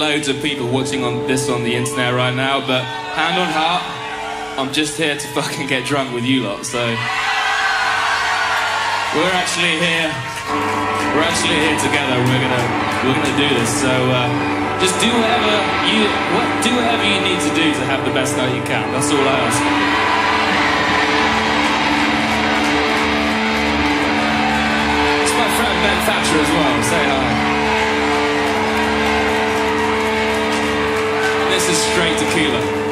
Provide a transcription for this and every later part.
loads of people watching on this on the internet right now. But hand on heart, I'm just here to fucking get drunk with you lot. So we're actually here. We're actually here together. We're gonna we're gonna do this. So uh, just do whatever you what, do whatever you need to do to have the best night you can. That's all I ask. It's my friend Ben Thatcher as well. Say hi. Is straight tequila.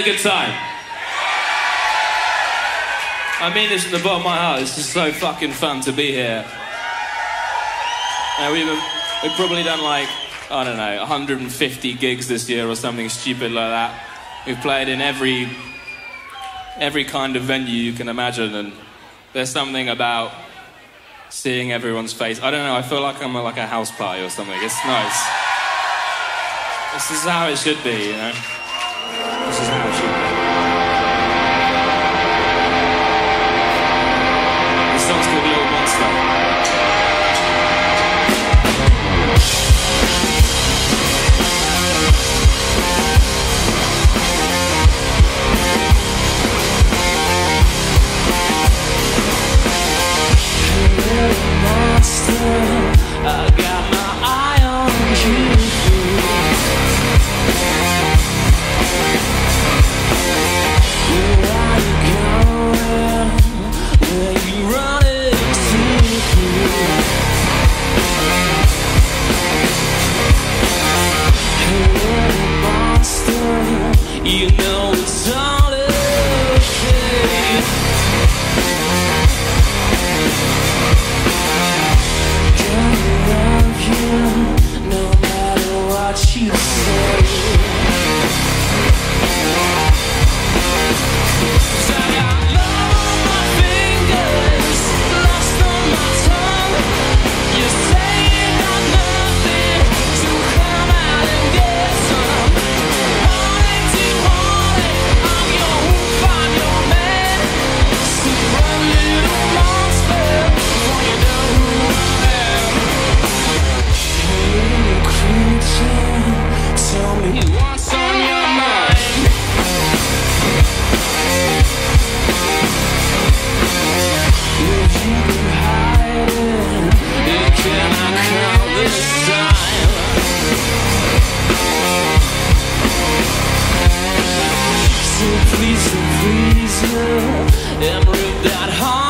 A good time? I mean this from the bottom of my heart. It's just so fucking fun to be here. Uh, we've, we've probably done like, I don't know, 150 gigs this year or something stupid like that. We've played in every, every kind of venue you can imagine, and there's something about seeing everyone's face. I don't know, I feel like I'm at like a house party or something. It's nice. This is how it should be, you know? You know so please, you, and rip that heart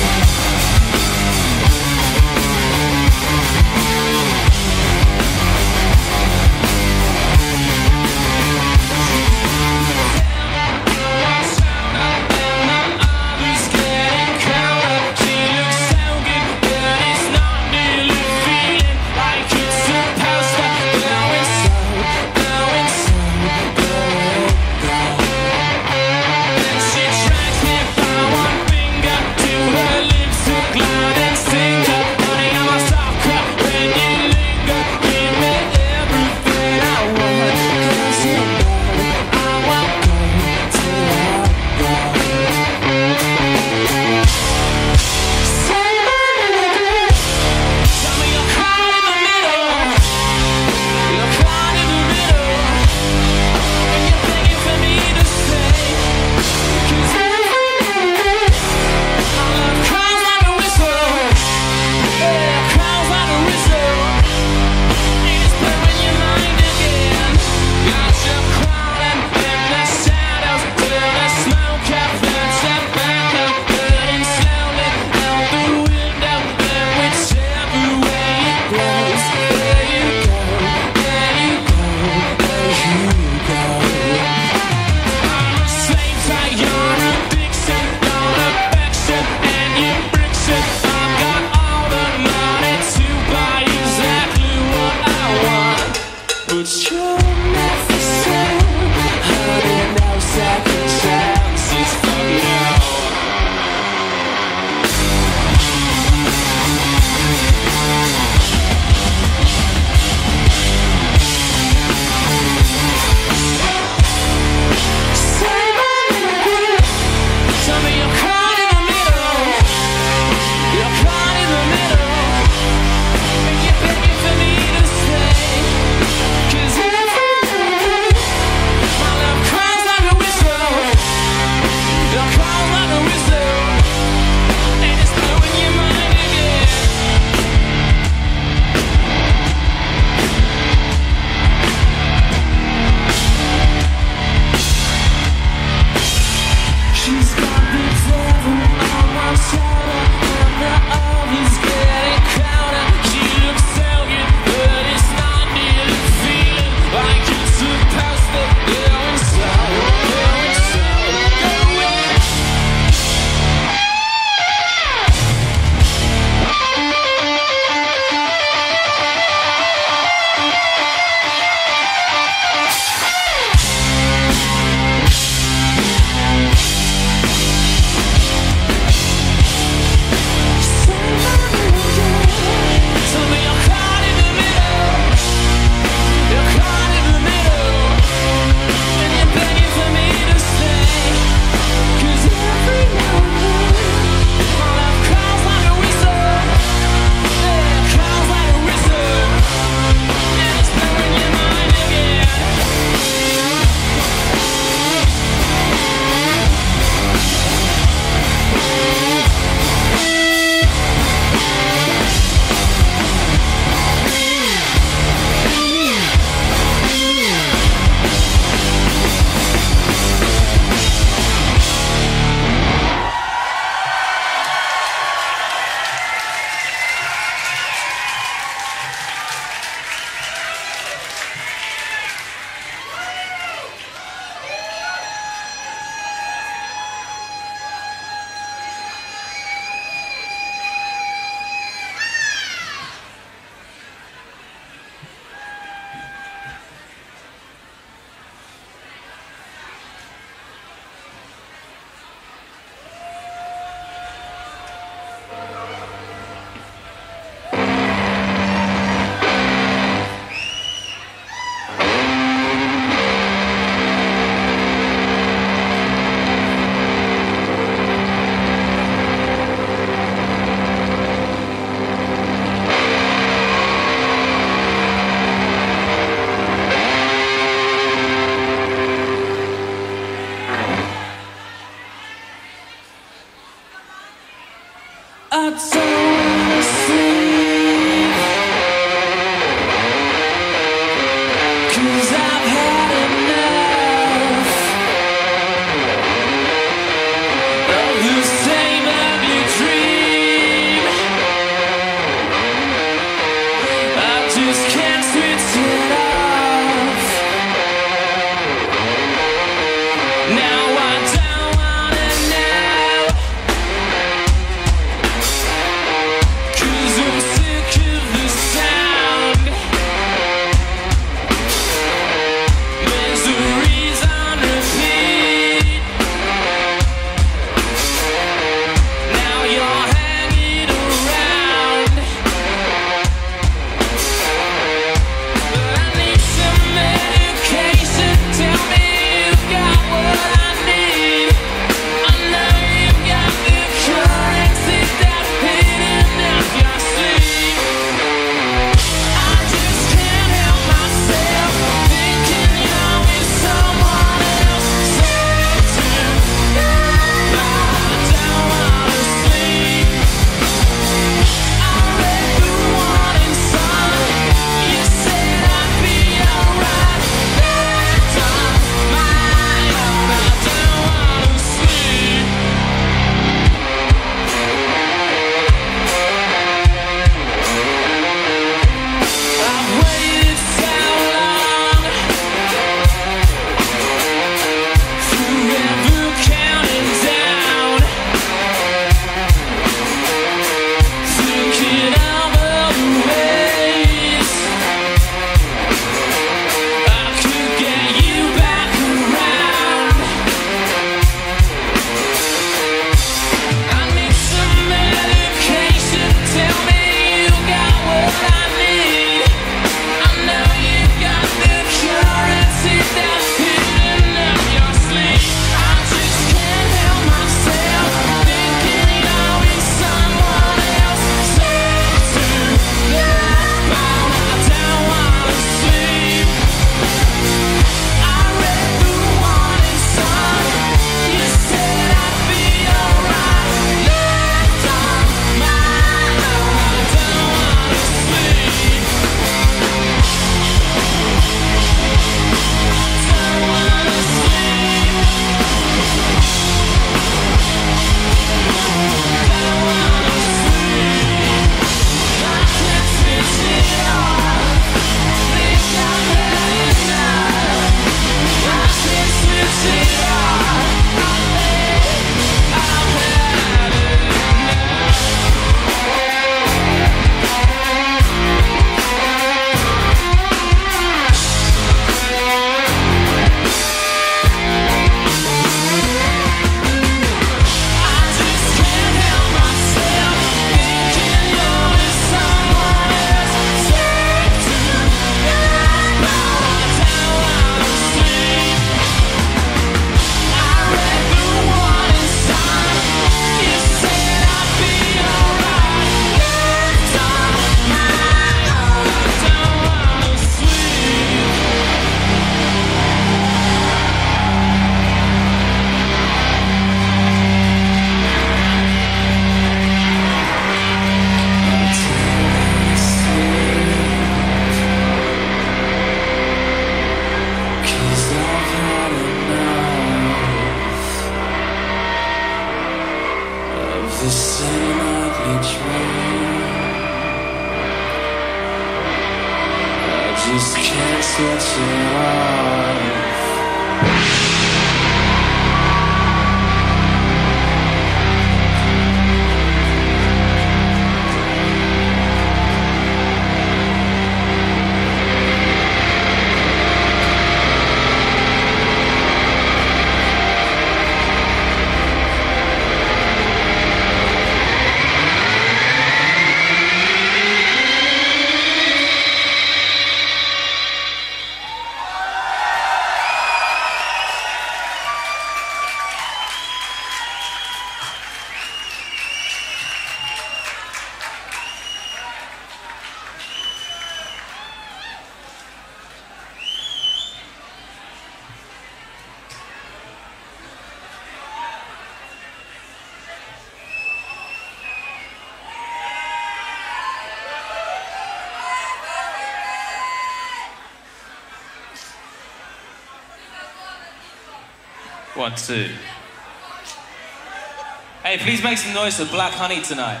Hey, please make some noise for Black Honey tonight.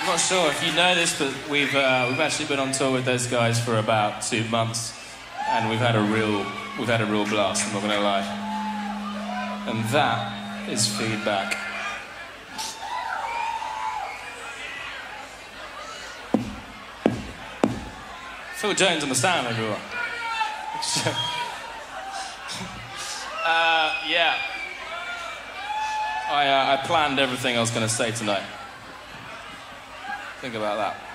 I'm not sure if you know this, but we've uh, we've actually been on tour with those guys for about two months, and we've had a real we've had a real blast. I'm not gonna lie. And that is feedback. Phil Jones on the sound, everyone. uh, yeah. I, uh, I planned everything I was going to say tonight. Think about that.